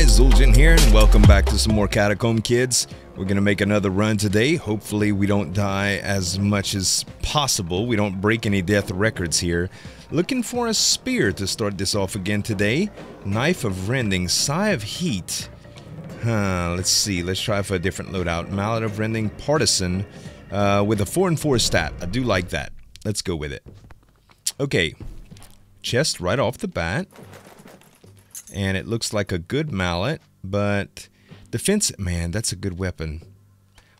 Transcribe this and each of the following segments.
guys, Zueljin here, and welcome back to some more Catacomb Kids. We're gonna make another run today. Hopefully we don't die as much as possible. We don't break any death records here. Looking for a spear to start this off again today. Knife of Rending, Sigh of Heat. Huh, let's see, let's try for a different loadout. Mallet of Rending, Partisan, uh, with a 4 and 4 stat. I do like that. Let's go with it. Okay, chest right off the bat and it looks like a good mallet, but defense, man, that's a good weapon.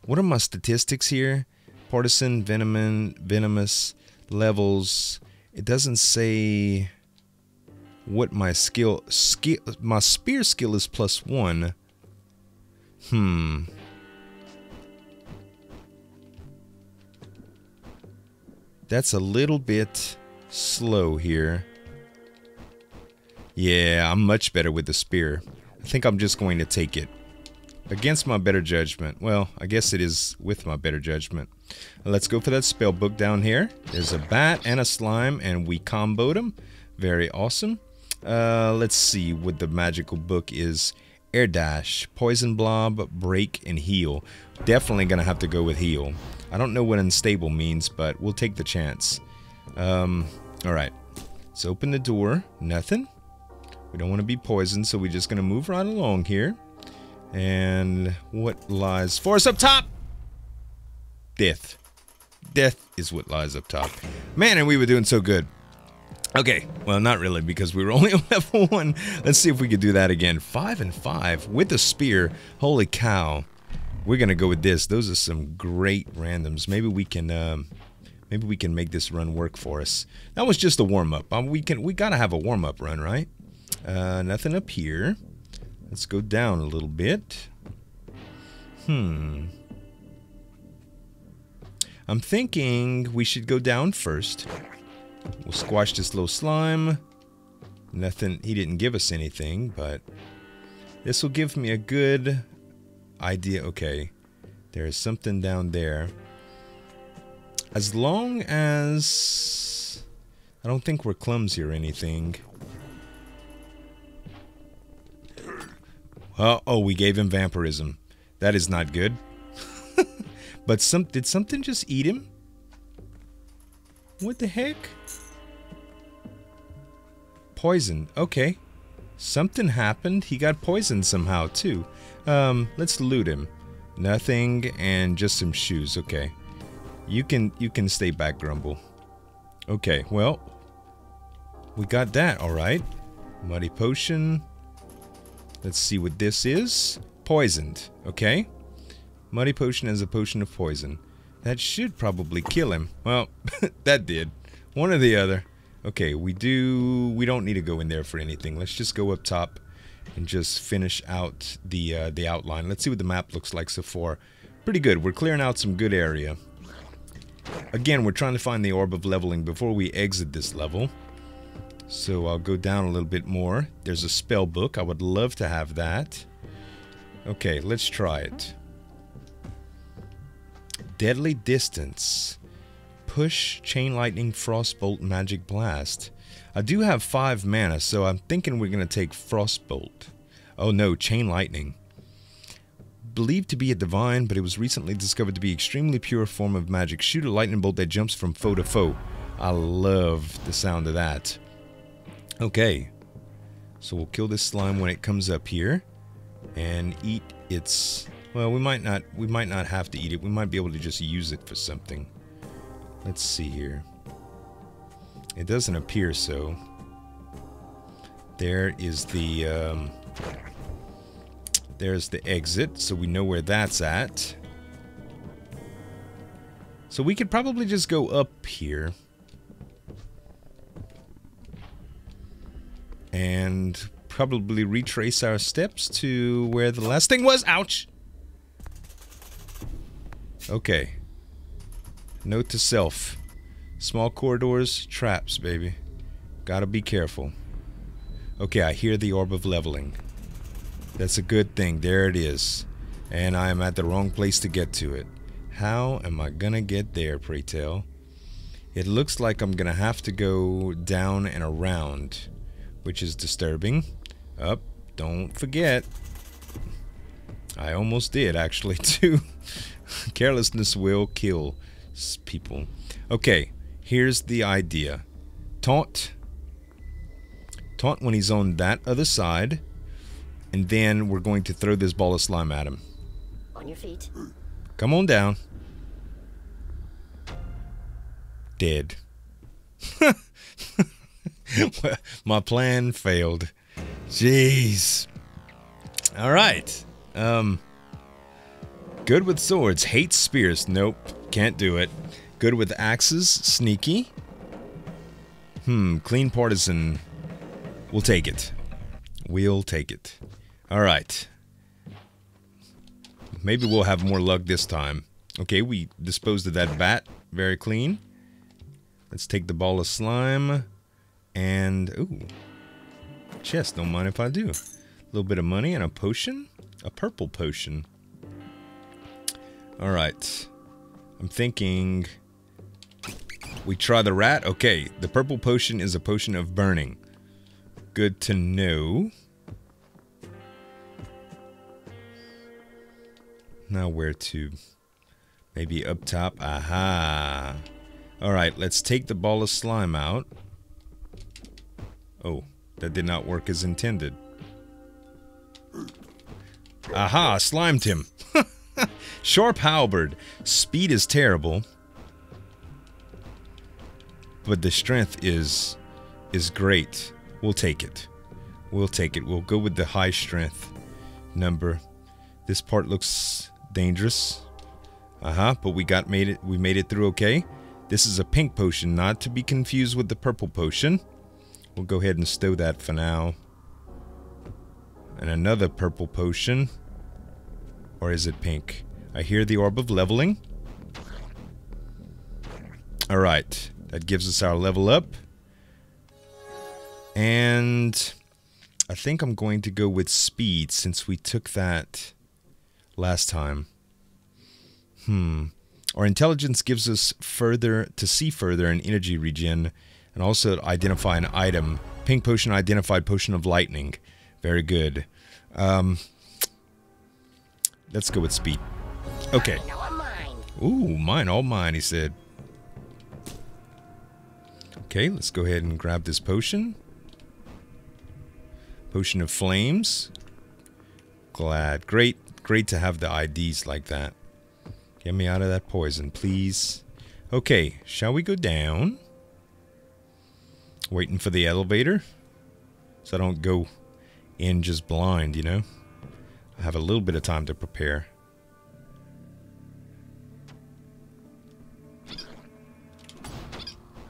What are my statistics here? Partisan, venomous, venomous levels. It doesn't say what my skill, skill, my spear skill is plus one. Hmm. That's a little bit slow here. Yeah, I'm much better with the spear. I think I'm just going to take it. Against my better judgment. Well, I guess it is with my better judgment. Let's go for that spell book down here. There's a bat and a slime, and we comboed them. Very awesome. Uh, let's see what the magical book is. Air Dash, Poison Blob, Break, and Heal. Definitely going to have to go with Heal. I don't know what Unstable means, but we'll take the chance. Um, Alright. Let's open the door. Nothing. We don't want to be poisoned, so we're just going to move right along here. And what lies for us up top? Death. Death is what lies up top. Man, and we were doing so good. Okay, well, not really, because we were only on level one. Let's see if we could do that again. Five and five with the spear. Holy cow. We're going to go with this. Those are some great randoms. Maybe we can... Um, maybe we can make this run work for us. That was just a warm-up. Um, we can we gotta have a warm-up run, right? Uh, nothing up here. Let's go down a little bit. Hmm. I'm thinking we should go down first. We'll squash this little slime. Nothing, he didn't give us anything, but this will give me a good idea. Okay, there is something down there. As long as... I don't think we're clumsy or anything. Oh, oh, we gave him vampirism. That is not good. but some did something just eat him? What the heck? Poison. Okay. Something happened. He got poisoned somehow too. Um, let's loot him. Nothing and just some shoes. Okay. You can you can stay back, Grumble. Okay, well, we got that, all right. Muddy potion. Let's see what this is. Poisoned, okay? Muddy potion is a potion of poison. That should probably kill him. Well, that did. One or the other. Okay, we do... We don't need to go in there for anything. Let's just go up top and just finish out the, uh, the outline. Let's see what the map looks like so far. Pretty good. We're clearing out some good area. Again, we're trying to find the orb of leveling before we exit this level. So I'll go down a little bit more. There's a spell book. I would love to have that. Okay, let's try it. Deadly Distance. Push, Chain Lightning, Frostbolt, Magic Blast. I do have 5 mana, so I'm thinking we're going to take Frostbolt. Oh no, Chain Lightning. Believed to be a divine, but it was recently discovered to be extremely pure form of magic. Shoot a lightning bolt that jumps from foe to foe. I love the sound of that. Okay. So we'll kill this slime when it comes up here and eat its well, we might not we might not have to eat it. We might be able to just use it for something. Let's see here. It doesn't appear so. There is the um, there's the exit, so we know where that's at. So we could probably just go up here. And probably retrace our steps to where the last thing was. Ouch! Okay. Note to self. Small corridors, traps, baby. Gotta be careful. Okay, I hear the orb of leveling. That's a good thing. There it is. And I am at the wrong place to get to it. How am I gonna get there, pray tell? It looks like I'm gonna have to go down and around which is disturbing. Up, Don't forget. I almost did, actually, too. Carelessness will kill people. Okay, here's the idea. Taunt. Taunt when he's on that other side. And then we're going to throw this ball of slime at him. On your feet. Come on down. Dead. My plan failed. Jeez. All right. Um. Good with swords. Hates spears. Nope. Can't do it. Good with axes. Sneaky. Hmm. Clean partisan. We'll take it. We'll take it. All right. Maybe we'll have more luck this time. Okay, we disposed of that bat. Very clean. Let's take the ball of slime. And, ooh. Chest, don't mind if I do. A little bit of money and a potion? A purple potion. Alright. I'm thinking... We try the rat? Okay, the purple potion is a potion of burning. Good to know. Now where to? Maybe up top? Aha! Alright, let's take the ball of slime out. Oh, that did not work as intended. Aha, slimed him. Sharp halberd. Speed is terrible. But the strength is is great. We'll take it. We'll take it. We'll go with the high strength number. This part looks dangerous. Uh-huh, but we got made it we made it through okay. This is a pink potion, not to be confused with the purple potion. We'll go ahead and stow that for now. And another purple potion. Or is it pink? I hear the orb of leveling. Alright, that gives us our level up. And I think I'm going to go with speed since we took that last time. Hmm. Our intelligence gives us further to see further in energy regen and also identify an item. Pink potion identified potion of lightning. Very good. Um, let's go with speed. Okay. Ooh, mine, all mine, he said. Okay, let's go ahead and grab this potion. Potion of flames. Glad. Great, great to have the IDs like that. Get me out of that poison, please. Okay, shall we go down? Waiting for the elevator. So I don't go in just blind, you know? I have a little bit of time to prepare.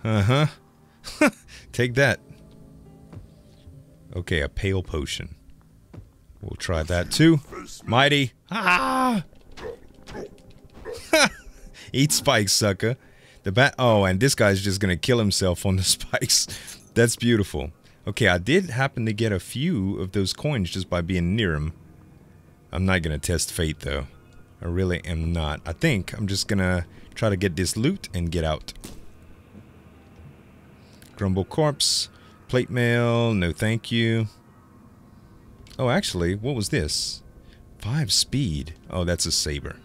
Uh-huh. Take that. Okay, a pale potion. We'll try that too. Mighty. Ah! Eat spikes, sucker. The bat. Oh, and this guy's just gonna kill himself on the spikes. That's beautiful. Okay, I did happen to get a few of those coins just by being near him. I'm not gonna test fate though. I really am not. I think I'm just gonna try to get this loot and get out. Grumble corpse. Plate mail. No thank you. Oh, actually, what was this? Five speed. Oh, that's a saber.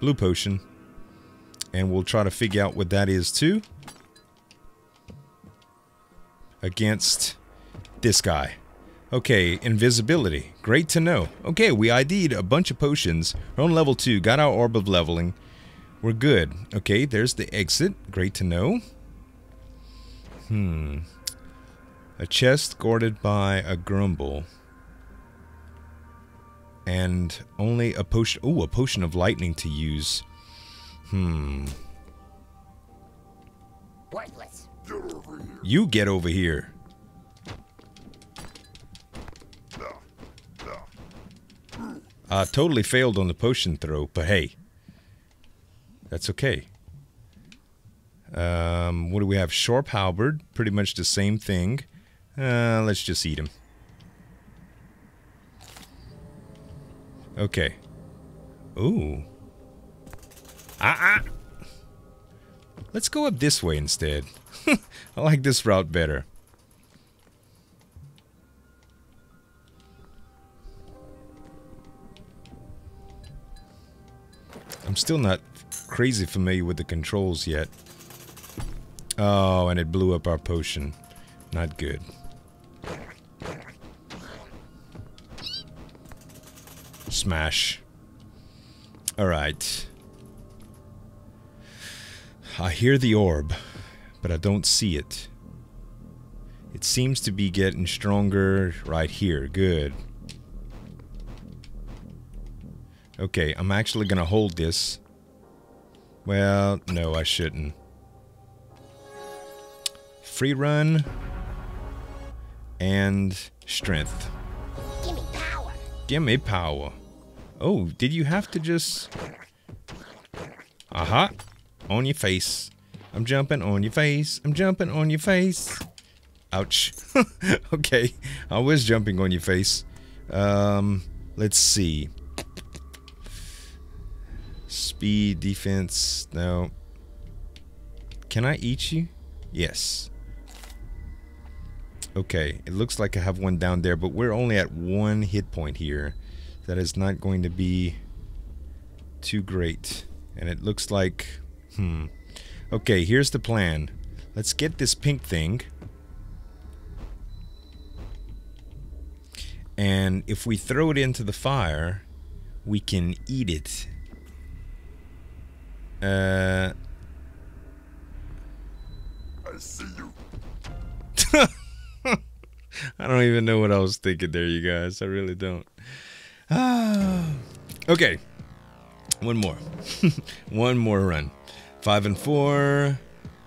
Blue potion. And we'll try to figure out what that is too. Against this guy. Okay, invisibility. Great to know. Okay, we ID'd a bunch of potions. We're on level 2. Got our orb of leveling. We're good. Okay, there's the exit. Great to know. Hmm. A chest guarded by a grumble. And only a potion... Oh, a potion of lightning to use. Hmm. Worthless. You get over here. I totally failed on the potion throw, but hey. That's okay. Um, what do we have? Sharp halberd. Pretty much the same thing. Uh, let's just eat him. Okay. Ooh. Ah, ah. Let's go up this way instead. I like this route better. I'm still not crazy familiar with the controls yet. Oh, and it blew up our potion. Not good. Smash. Alright. I hear the orb, but I don't see it. It seems to be getting stronger right here. Good. Okay, I'm actually gonna hold this. Well, no, I shouldn't. Free run and strength. Give me power. Give me power. Oh, did you have to just... Aha. On your face. I'm jumping on your face. I'm jumping on your face. Ouch. okay. I was jumping on your face. Um, let's see. Speed, defense, no. Can I eat you? Yes. Okay, it looks like I have one down there, but we're only at one hit point here. That is not going to be too great. And it looks like... Hmm. Okay, here's the plan. Let's get this pink thing. And if we throw it into the fire, we can eat it. Uh... I see you. I don't even know what I was thinking there, you guys. I really don't. Ah. okay. One more. One more run. Five and four.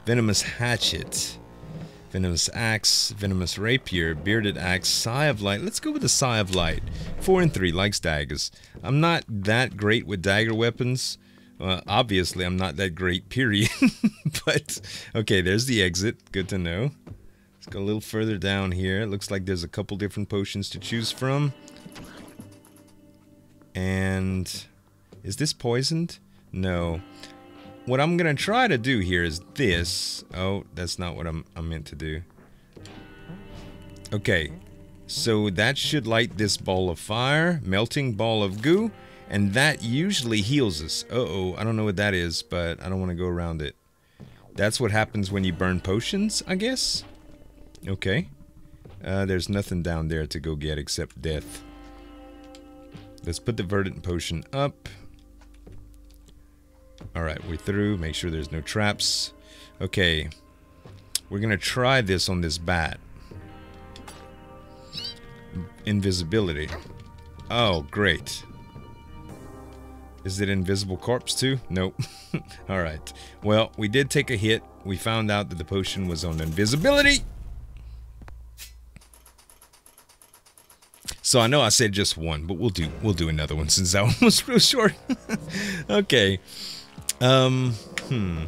Venomous Hatchet. Venomous Axe. Venomous Rapier. Bearded Axe. Sigh of Light. Let's go with the Sigh of Light. Four and three. Likes daggers. I'm not that great with dagger weapons. Uh, obviously, I'm not that great, period. but, okay, there's the exit. Good to know. Let's go a little further down here. It looks like there's a couple different potions to choose from. And is this poisoned? No. What I'm gonna try to do here is this. Oh, that's not what I'm, I'm meant to do. Okay, so that should light this ball of fire, melting ball of goo, and that usually heals us. Uh-oh, I don't know what that is, but I don't want to go around it. That's what happens when you burn potions, I guess? Okay. Uh, there's nothing down there to go get except death. Let's put the verdant potion up. Alright, we're through. Make sure there's no traps. Okay. We're gonna try this on this bat. Invisibility. Oh, great. Is it invisible corpse too? Nope. Alright. Well, we did take a hit. We found out that the potion was on invisibility. So I know I said just one, but we'll do we'll do another one since that one was real short. okay. Um hmm.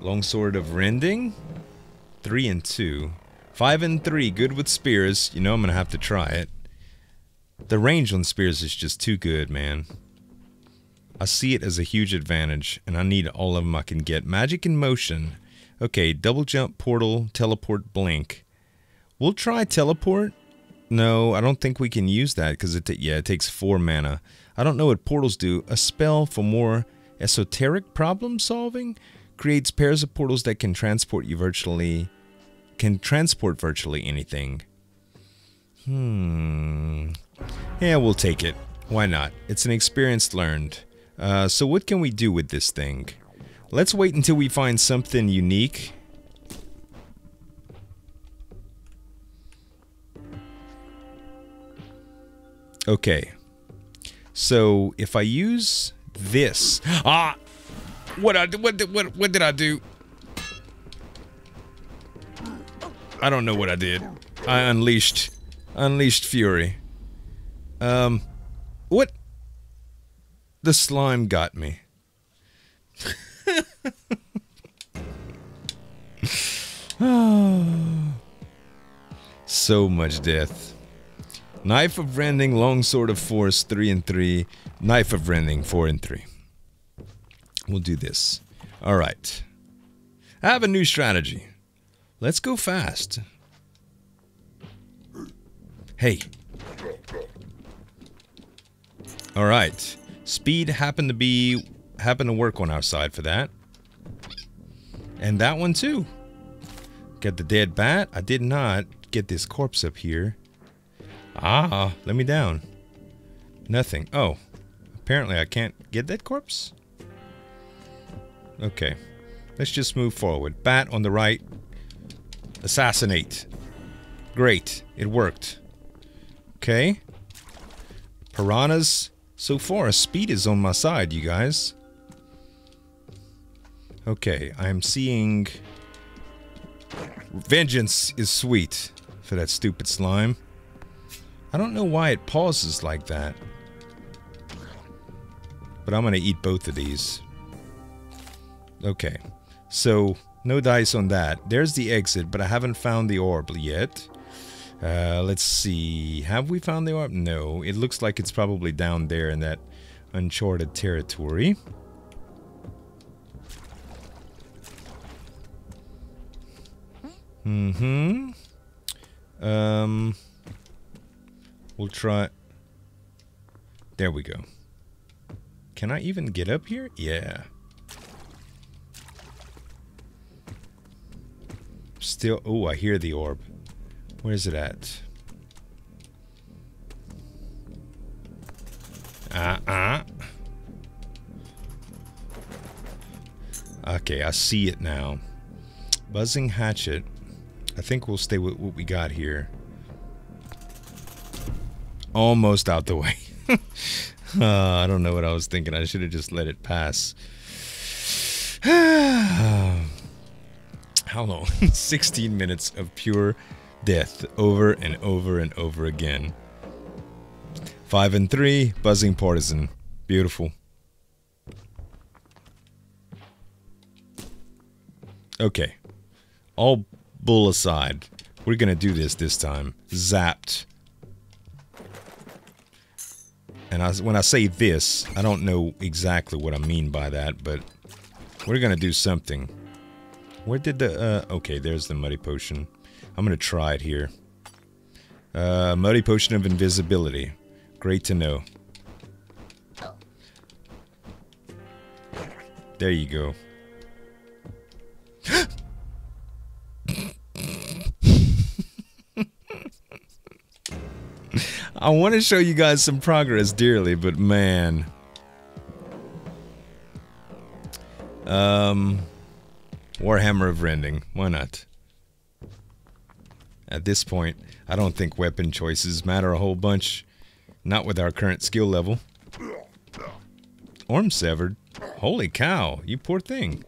Longsword of Rending. Three and two. Five and three, good with spears. You know I'm gonna have to try it. The range on spears is just too good, man. I see it as a huge advantage, and I need all of them I can get. Magic in motion. Okay, double jump, portal, teleport, blink. We'll try teleport. No, I don't think we can use that because it yeah it takes four mana. I don't know what portals do. A spell for more esoteric problem solving creates pairs of portals that can transport you virtually can transport virtually anything. Hmm. Yeah, we'll take it. Why not? It's an experience learned. Uh, so what can we do with this thing? Let's wait until we find something unique. Okay. So if I use this, ah, what I what did what what did I do? I don't know what I did. I unleashed unleashed fury. Um, what? The slime got me. so much death. Knife of Rending, Longsword of Force, 3 and 3. Knife of Rending, 4 and 3. We'll do this. Alright. I have a new strategy. Let's go fast. Hey. Alright. Speed happened to be happened to work on our side for that. And that one too. Got the dead bat. I did not get this corpse up here. Ah, let me down. Nothing. Oh, apparently I can't get that corpse. Okay, let's just move forward. Bat on the right. Assassinate. Great, it worked. Okay. Piranhas. So far, speed is on my side, you guys. Okay, I'm seeing... Vengeance is sweet for that stupid slime. I don't know why it pauses like that. But I'm going to eat both of these. Okay, so no dice on that. There's the exit, but I haven't found the orb yet. Uh, let's see. Have we found the orb? No. It looks like it's probably down there in that uncharted territory. Mm-hmm. Um, we'll try... There we go. Can I even get up here? Yeah. Still... Oh, I hear the orb. Where's it at? Uh-uh. Okay, I see it now. Buzzing hatchet. I think we'll stay with what we got here. Almost out the way. uh, I don't know what I was thinking. I should have just let it pass. How long? 16 minutes of pure death over and over and over again. Five and three, buzzing partisan. Beautiful. Okay. All bull aside, we're gonna do this this time. Zapped. And I, when I say this, I don't know exactly what I mean by that, but we're gonna do something. Where did the, uh, okay, there's the muddy potion. I'm gonna try it here. Uh, muddy potion of invisibility. Great to know. There you go. I want to show you guys some progress dearly, but man. Um, Warhammer of Rending. Why not? At this point, I don't think weapon choices matter a whole bunch. Not with our current skill level. Arm severed. Holy cow, you poor thing.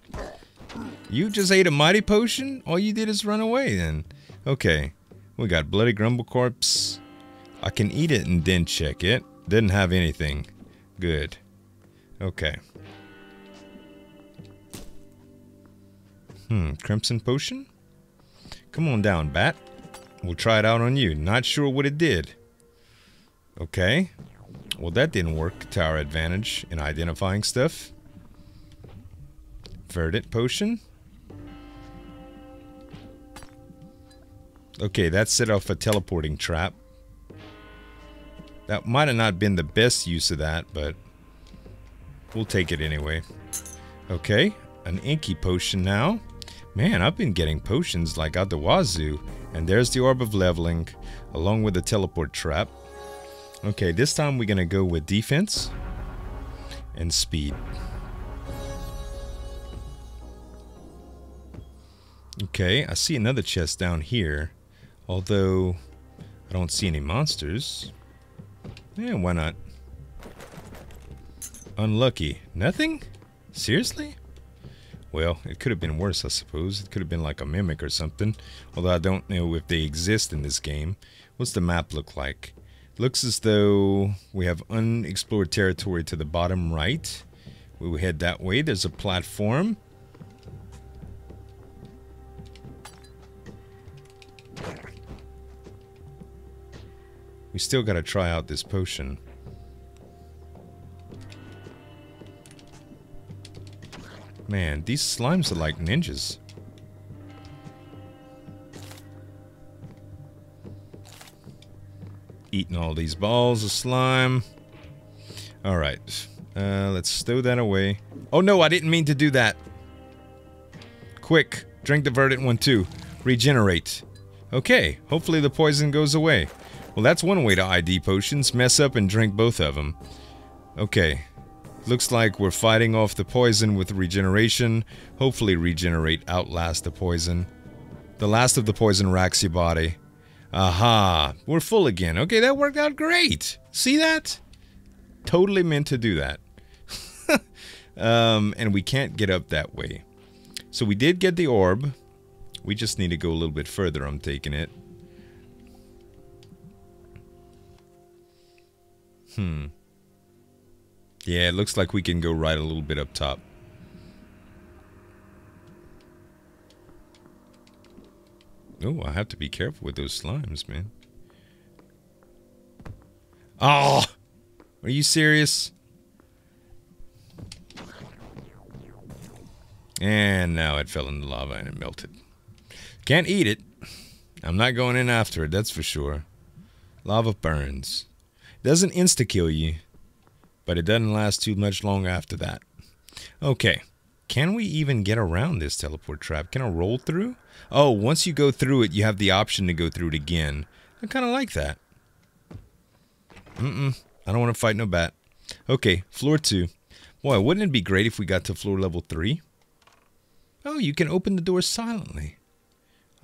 You just ate a mighty potion? All you did is run away then. Okay, we got Bloody Grumble Corpse. I can eat it and then check it. Didn't have anything. Good. Okay. Hmm, Crimson Potion? Come on down, Bat. We'll try it out on you. Not sure what it did. Okay. Well, that didn't work to our advantage in identifying stuff. Verdant Potion? Okay, that set off a teleporting trap. That might have not been the best use of that, but we'll take it anyway. Okay, an inky potion now. Man, I've been getting potions like out the wazoo. And there's the orb of leveling, along with the teleport trap. Okay, this time we're gonna go with defense and speed. Okay, I see another chest down here. Although, I don't see any monsters. Yeah, why not? Unlucky. Nothing? Seriously? Well, it could have been worse, I suppose. It could have been like a mimic or something. Although I don't know if they exist in this game. What's the map look like? Looks as though we have unexplored territory to the bottom right. We head that way. There's a platform. We still gotta try out this potion. Man, these slimes are like ninjas. Eating all these balls of slime. Alright. Uh, let's stow that away. Oh no, I didn't mean to do that. Quick, drink the verdant one too. Regenerate. Okay, hopefully the poison goes away. Well, that's one way to ID potions. Mess up and drink both of them. Okay. Looks like we're fighting off the poison with regeneration. Hopefully regenerate outlast the poison. The last of the poison racks your body. Aha! We're full again. Okay, that worked out great. See that? Totally meant to do that. um, and we can't get up that way. So we did get the orb. We just need to go a little bit further, I'm taking it. Hmm. Yeah, it looks like we can go right a little bit up top. Oh, I have to be careful with those slimes, man. Oh! Are you serious? And now it fell in the lava and it melted. Can't eat it. I'm not going in after it, that's for sure. Lava burns. Doesn't insta-kill you, but it doesn't last too much long after that. Okay. Can we even get around this teleport trap? Can I roll through? Oh, once you go through it, you have the option to go through it again. I kind of like that. Mm-mm. I don't want to fight no bat. Okay, floor two. Boy, wouldn't it be great if we got to floor level three? Oh, you can open the door silently.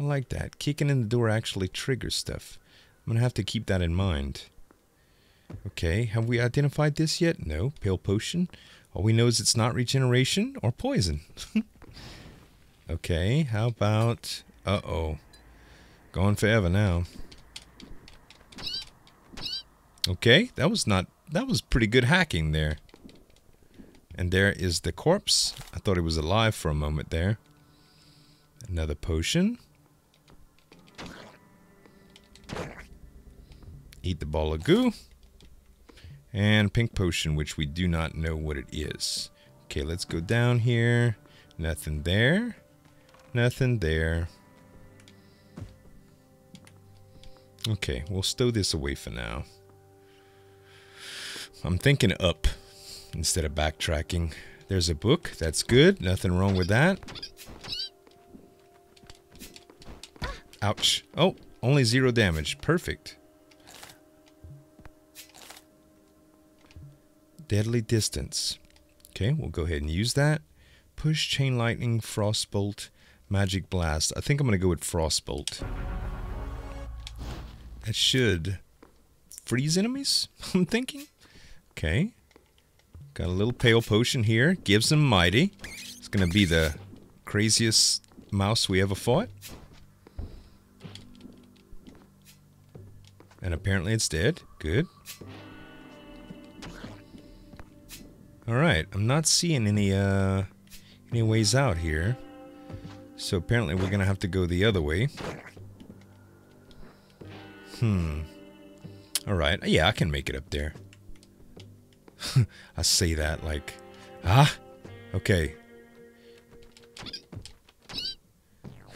I like that. Kicking in the door actually triggers stuff. I'm going to have to keep that in mind. Okay, have we identified this yet? No. Pale potion. All we know is it's not regeneration or poison. okay, how about... Uh-oh. Gone forever now. Okay, that was not... That was pretty good hacking there. And there is the corpse. I thought it was alive for a moment there. Another potion. Eat the ball of goo. And pink potion, which we do not know what it is. Okay, let's go down here. Nothing there. Nothing there. Okay, we'll stow this away for now. I'm thinking up instead of backtracking. There's a book. That's good. Nothing wrong with that. Ouch. Oh, only zero damage. Perfect. Deadly distance. Okay, we'll go ahead and use that. Push, chain lightning, frostbolt, magic blast. I think I'm going to go with frostbolt. That should freeze enemies, I'm thinking. Okay. Got a little pale potion here. Gives them mighty. It's going to be the craziest mouse we ever fought. And apparently it's dead. Good. Alright, I'm not seeing any, uh, any ways out here. So apparently we're gonna have to go the other way. Hmm. Alright, yeah, I can make it up there. I say that like, ah, okay.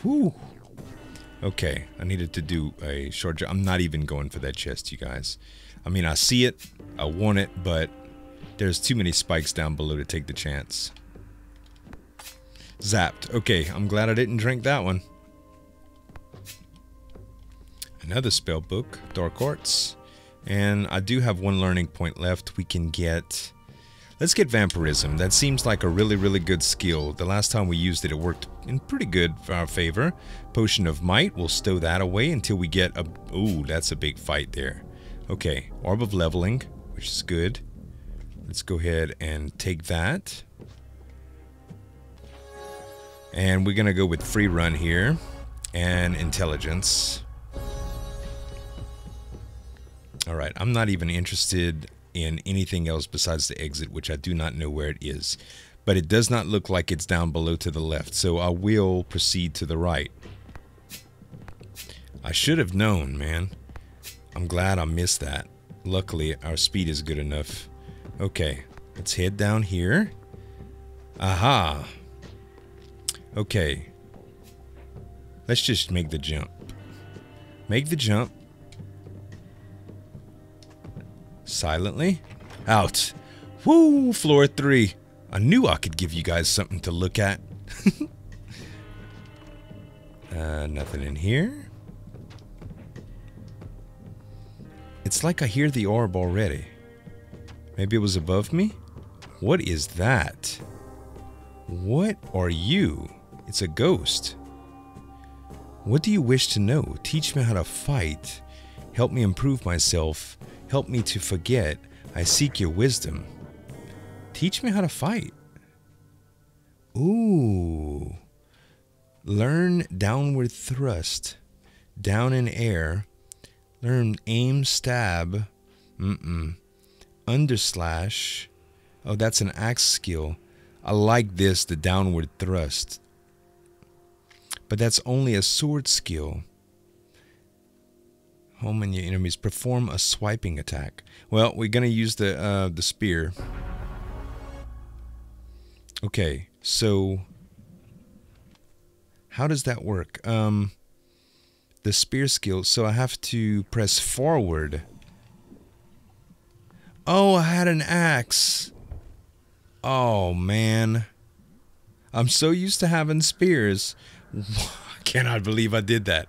Whew. Okay, I needed to do a short jump. I'm not even going for that chest, you guys. I mean, I see it, I want it, but there's too many spikes down below to take the chance. Zapped. Okay, I'm glad I didn't drink that one. Another spell book, Dark Arts. And I do have one learning point left. We can get... Let's get Vampirism. That seems like a really, really good skill. The last time we used it, it worked in pretty good for our favor. Potion of Might, we'll stow that away until we get a... Ooh, that's a big fight there. Okay, Orb of Leveling, which is good. Let's go ahead and take that. And we're going to go with Free Run here. And Intelligence. Alright, I'm not even interested in anything else besides the exit, which I do not know where it is. But it does not look like it's down below to the left, so I will proceed to the right. I should have known, man. I'm glad I missed that. Luckily, our speed is good enough. Okay, let's head down here. Aha. Okay. Let's just make the jump. Make the jump. Silently. Out. Woo, floor three. I knew I could give you guys something to look at. uh, nothing in here. It's like I hear the orb already. Maybe it was above me? What is that? What are you? It's a ghost. What do you wish to know? Teach me how to fight. Help me improve myself. Help me to forget. I seek your wisdom. Teach me how to fight. Ooh. Learn downward thrust. Down in air. Learn aim stab. Mm-mm. Underslash. Oh, that's an axe skill. I like this, the downward thrust. But that's only a sword skill. Home and your enemies perform a swiping attack. Well, we're gonna use the uh, the spear. Okay, so how does that work? Um, the spear skill. So I have to press forward. Oh, I had an axe. Oh man, I'm so used to having spears. I cannot believe I did that.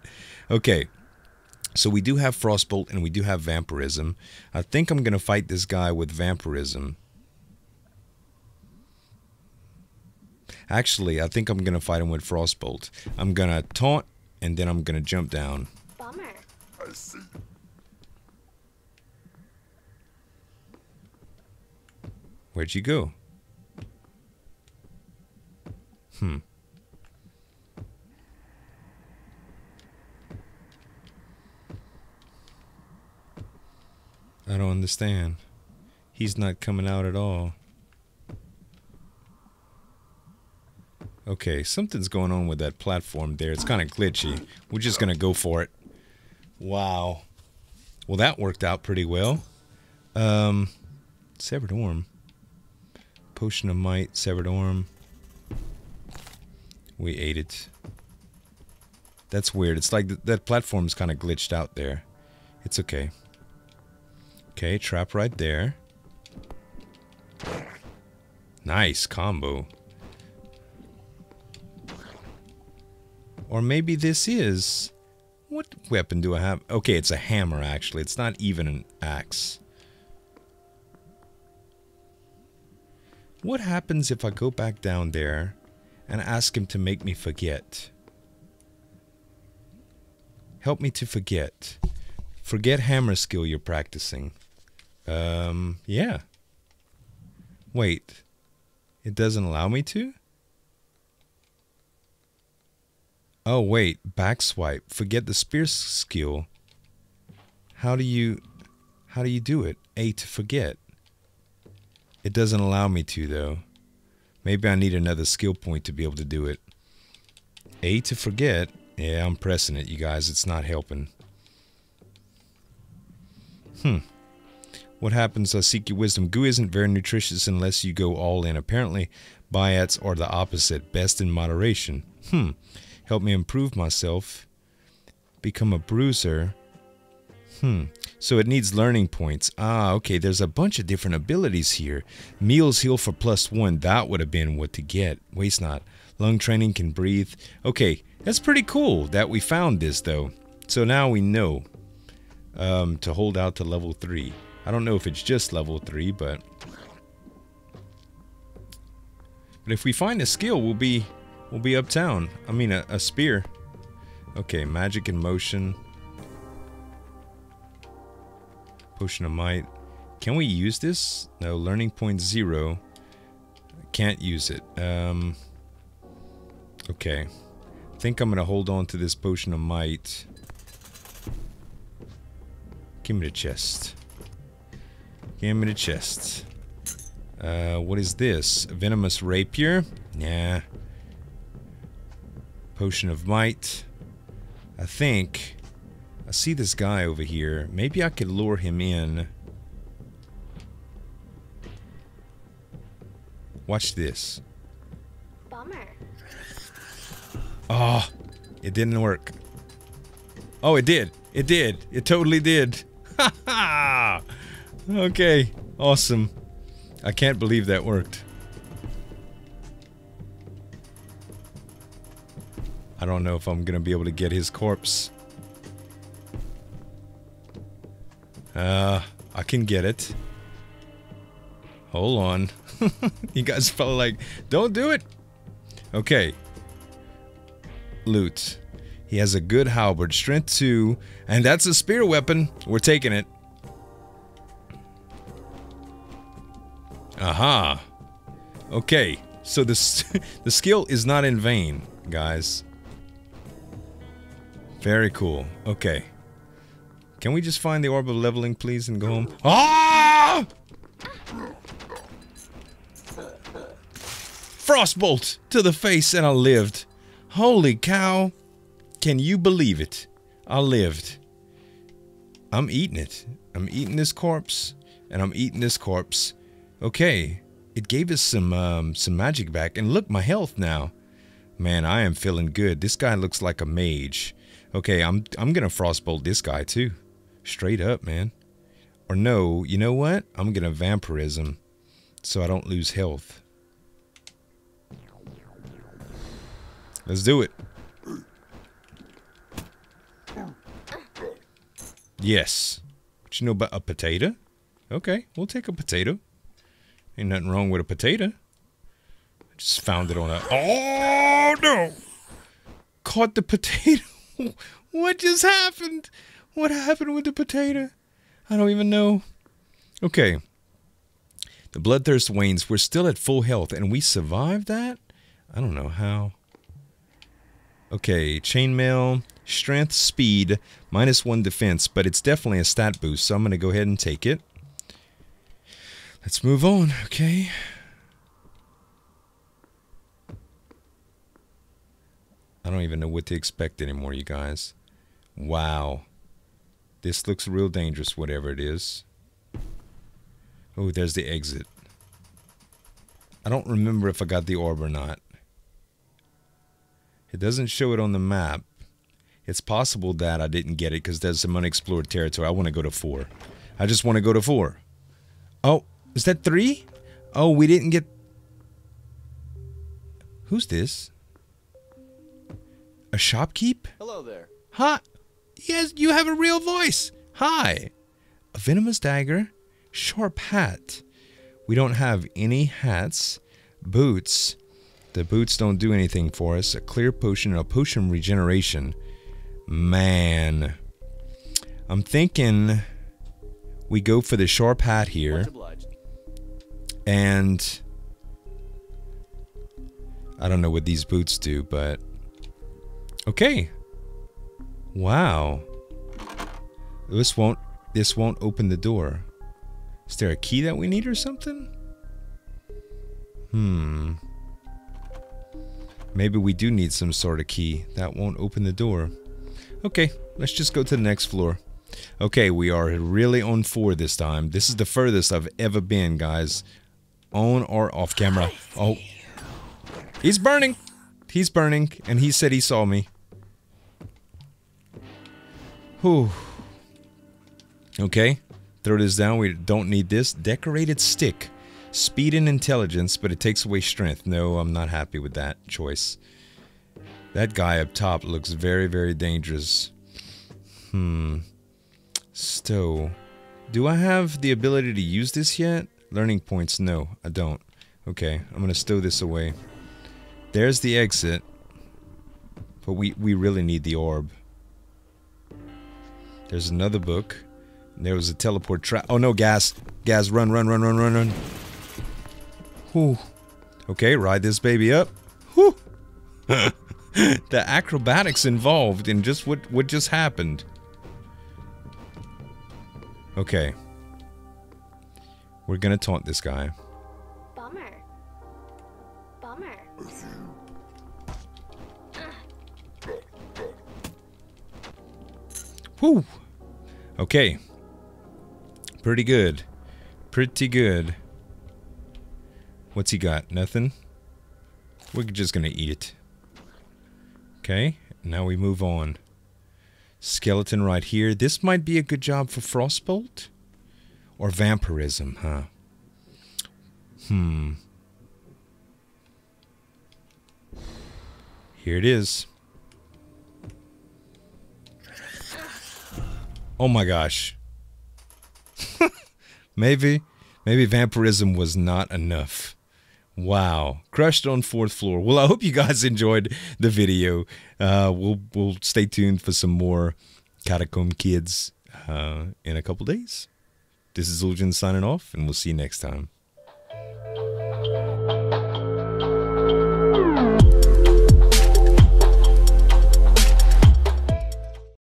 Okay. So we do have Frostbolt and we do have Vampirism. I think I'm going to fight this guy with Vampirism. Actually, I think I'm going to fight him with Frostbolt. I'm going to taunt and then I'm going to jump down. Bummer. Where'd you go? Hmm. I don't understand. He's not coming out at all. Okay, something's going on with that platform there. It's kind of glitchy. We're just going to go for it. Wow. Well, that worked out pretty well. Um, Severed Arm. Potion of Might, Severed Arm. We ate it. That's weird. It's like th that platform's kind of glitched out there. It's okay. Okay, trap right there. Nice combo. Or maybe this is... What weapon do I have? Okay, it's a hammer, actually. It's not even an axe. What happens if I go back down there and ask him to make me forget? Help me to forget. Forget hammer skill you're practicing. Um, yeah. Wait. It doesn't allow me to? Oh, wait. Back swipe. Forget the spear skill. How do you... How do you do it? A to forget. It doesn't allow me to, though. Maybe I need another skill point to be able to do it. A to forget. Yeah, I'm pressing it, you guys. It's not helping. Hmm. What happens? I seek your wisdom. Goo isn't very nutritious unless you go all in. Apparently, Biats are the opposite. Best in moderation. Hmm. Help me improve myself. Become a bruiser. Hmm. So it needs learning points. Ah, okay. There's a bunch of different abilities here. Meals heal for plus one. That would have been what to get. Waste not. Lung training can breathe. Okay. That's pretty cool that we found this, though. So now we know um, to hold out to level 3. I don't know if it's just level 3, but... But if we find a skill, we'll be we'll be uptown. I mean, a, a spear. Okay, magic in motion. Potion of might. Can we use this? No, learning point zero. Can't use it. Um, okay. I think I'm gonna hold on to this potion of might. Give me the chest. Give me the chest. Uh, what is this? Venomous rapier? Nah. Potion of might. I think I see this guy over here. Maybe I could lure him in. Watch this. Bummer. Oh, it didn't work. Oh, it did. It did. It totally did. Ha ha! Okay, awesome. I can't believe that worked. I don't know if I'm gonna be able to get his corpse. Uh, I can get it. Hold on. you guys felt like, don't do it. Okay. Loot. He has a good halberd, strength 2, and that's a spear weapon. We're taking it. Aha. Okay, so this the skill is not in vain, guys. Very cool. Okay. Can we just find the orb of leveling, please, and go home? Ah! Frostbolt to the face, and I lived. Holy cow. Can you believe it? I lived. I'm eating it. I'm eating this corpse, and I'm eating this corpse. Okay, it gave us some um, some magic back, and look, my health now. Man, I am feeling good. This guy looks like a mage. Okay, I'm I'm gonna frostbolt this guy too, straight up, man. Or no, you know what? I'm gonna vampirism, so I don't lose health. Let's do it. Yes. What you know about a potato? Okay, we'll take a potato. Ain't nothing wrong with a potato. I just found it on a... Oh, no! Caught the potato. what just happened? What happened with the potato? I don't even know. Okay. The bloodthirst wanes. We're still at full health, and we survived that? I don't know how. Okay, chainmail, strength, speed, minus one defense, but it's definitely a stat boost, so I'm going to go ahead and take it. Let's move on, okay? I don't even know what to expect anymore, you guys. Wow. This looks real dangerous, whatever it is. Oh, there's the exit. I don't remember if I got the orb or not. It doesn't show it on the map. It's possible that I didn't get it because there's some unexplored territory. I want to go to four. I just want to go to four. Oh, is that three? Oh, we didn't get... Who's this? A shopkeep? Hello there. Hi. Yes, you have a real voice. Hi. A venomous dagger. Sharp hat. We don't have any hats. Boots. The boots don't do anything for us. A clear potion and a potion regeneration. Man. I'm thinking we go for the sharp hat here. And I don't know what these boots do, but okay. Wow. This won't this won't open the door. Is there a key that we need or something? Hmm. Maybe we do need some sort of key. That won't open the door. Okay, let's just go to the next floor. Okay, we are really on four this time. This is the furthest I've ever been, guys. On or off camera. Oh. He's burning. He's burning, and he said he saw me. Whew. Okay, throw this down. We don't need this. Decorated stick. Speed and intelligence, but it takes away strength. No, I'm not happy with that choice. That guy up top looks very, very dangerous. Hmm. Stow. Do I have the ability to use this yet? Learning points, no, I don't. Okay, I'm gonna stow this away. There's the exit. But we, we really need the orb. There's another book. There was a teleport trap. Oh no, gas. Gas, run, run, run, run, run, run. Whew. Okay, ride this baby up. Whew. the acrobatics involved in just what, what just happened. Okay. We're gonna taunt this guy. Bummer. Bummer. Whew. Okay. Pretty good. Pretty good. What's he got? Nothing? We're just gonna eat it. Okay, now we move on. Skeleton right here. This might be a good job for Frostbolt? Or Vampirism, huh? Hmm. Here it is. Oh my gosh. maybe, maybe vampirism was not enough. Wow, crushed on fourth floor. Well, I hope you guys enjoyed the video. Uh, we'll we'll stay tuned for some more Catacomb Kids uh, in a couple days. This is Zueljin signing off, and we'll see you next time.